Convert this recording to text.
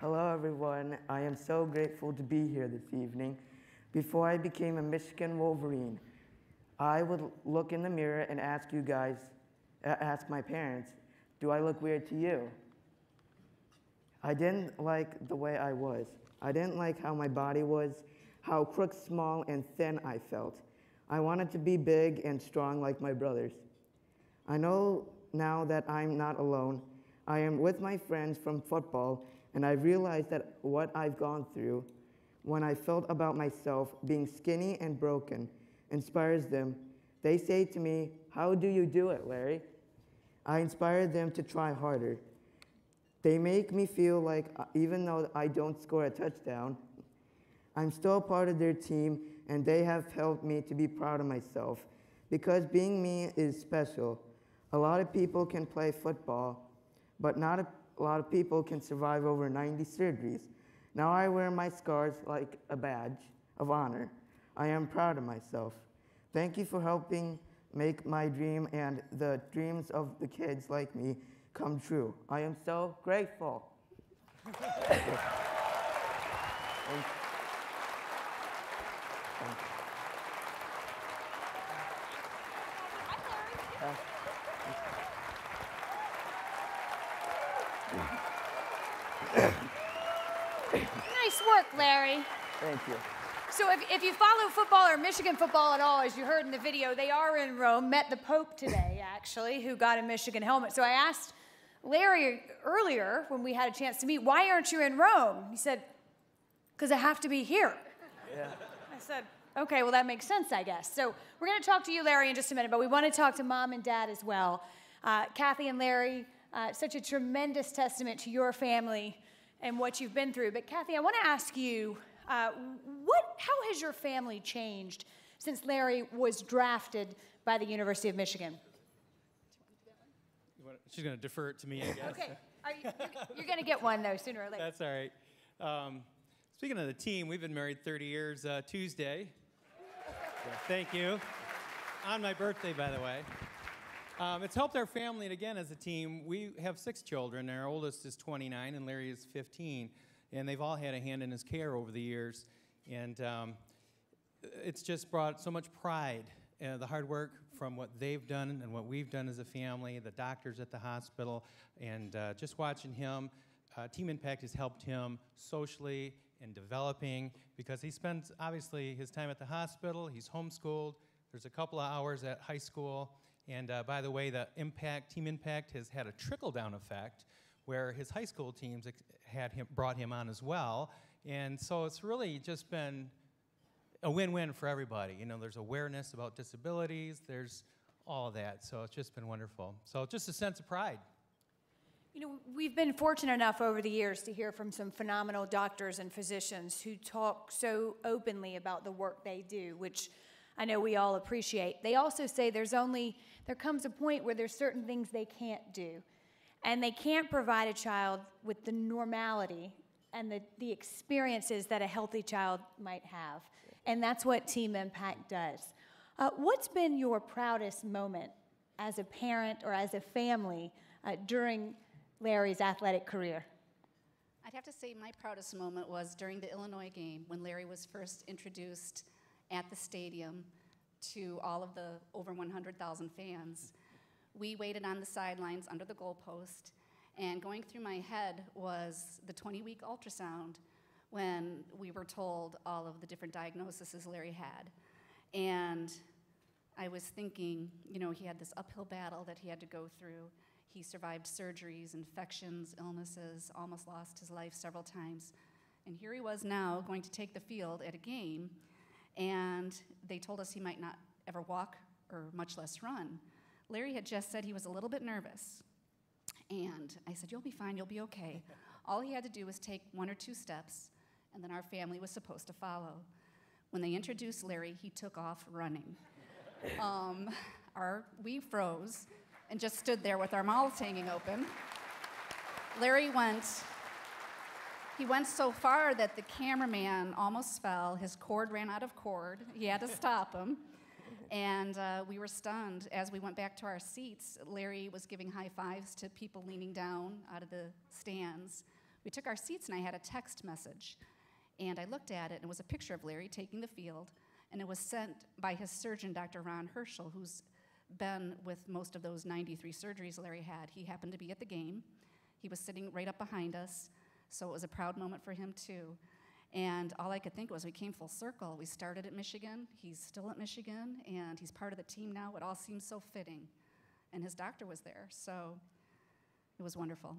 Hello, everyone. I am so grateful to be here this evening. Before I became a Michigan Wolverine, I would look in the mirror and ask you guys, uh, ask my parents, do I look weird to you? I didn't like the way I was. I didn't like how my body was, how crooked, small, and thin I felt. I wanted to be big and strong like my brothers. I know now that I'm not alone. I am with my friends from football and I realized that what I've gone through when I felt about myself being skinny and broken inspires them. They say to me, How do you do it, Larry? I inspire them to try harder. They make me feel like uh, even though I don't score a touchdown, I'm still part of their team and they have helped me to be proud of myself. Because being me is special. A lot of people can play football, but not a lot of people can survive over 90 surgeries. Now I wear my scars like a badge of honor. I am proud of myself. Thank you for helping make my dream and the dreams of the kids like me come true. I am so grateful. Thank you. nice work, Larry. Thank you. So if, if you follow football or Michigan football at all, as you heard in the video, they are in Rome, met the Pope today, actually, who got a Michigan helmet. So I asked Larry earlier when we had a chance to meet, why aren't you in Rome? He said, because I have to be here. Yeah. I said, okay, well, that makes sense, I guess. So we're going to talk to you, Larry, in just a minute, but we want to talk to mom and dad as well. Uh, Kathy and Larry, uh, such a tremendous testament to your family and what you've been through. But Kathy, I want to ask you, uh, what, how has your family changed since Larry was drafted by the University of Michigan? She's going to defer it to me, I guess. Okay, you, you're, going to get one though sooner or later. That's all right. Um, speaking of the team, we've been married 30 years uh, Tuesday. thank you. On my birthday, by the way. Um, it's helped our family, and again, as a team, we have six children. Our oldest is 29, and Larry is 15, and they've all had a hand in his care over the years. And um, it's just brought so much pride, uh, the hard work from what they've done and what we've done as a family, the doctors at the hospital, and uh, just watching him. Uh, Team Impact has helped him socially and developing because he spends obviously his time at the hospital, he's homeschooled, there's a couple of hours at high school and uh, by the way, the Impact Team Impact has had a trickle down effect where his high school teams had him, brought him on as well. And so it's really just been a win-win for everybody. You know, there's awareness about disabilities, there's all of that. So it's just been wonderful. So just a sense of pride. You know, we've been fortunate enough over the years to hear from some phenomenal doctors and physicians who talk so openly about the work they do, which I know we all appreciate. They also say there's only, there comes a point where there's certain things they can't do. And they can't provide a child with the normality and the, the experiences that a healthy child might have. And that's what Team Impact does. Uh, what's been your proudest moment as a parent or as a family uh, during Larry's athletic career? I'd have to say my proudest moment was during the Illinois game when Larry was first introduced at the stadium to all of the over 100,000 fans. We waited on the sidelines under the goalpost, and going through my head was the 20 week ultrasound when we were told all of the different diagnoses Larry had. And I was thinking, you know, he had this uphill battle that he had to go through. He survived surgeries, infections, illnesses, almost lost his life several times. And here he was now going to take the field at a game and they told us he might not ever walk or much less run. Larry had just said he was a little bit nervous. And I said, You'll be fine, you'll be okay. All he had to do was take one or two steps, and then our family was supposed to follow. When they introduced Larry, he took off running. Um, our, we froze and just stood there with our mouths hanging open. Larry went he went so far that the cameraman almost fell. His cord ran out of cord. He had to stop him. And uh, we were stunned. As we went back to our seats, Larry was giving high fives to people leaning down out of the stands. we took our seats, and I had a text message. And I looked at it, and it was a picture of Larry taking the field, and it was sent by his surgeon, Dr. Ron Hirschl, who's been with most of those 93 surgeries Larry had. He happened to be at the game. He was sitting right up behind us, so it was a proud moment for him, too. And all I could think was we came full circle. We started at Michigan, he's still at Michigan, and he's part of the team now. It all seems so fitting. And his doctor was there, so it was wonderful.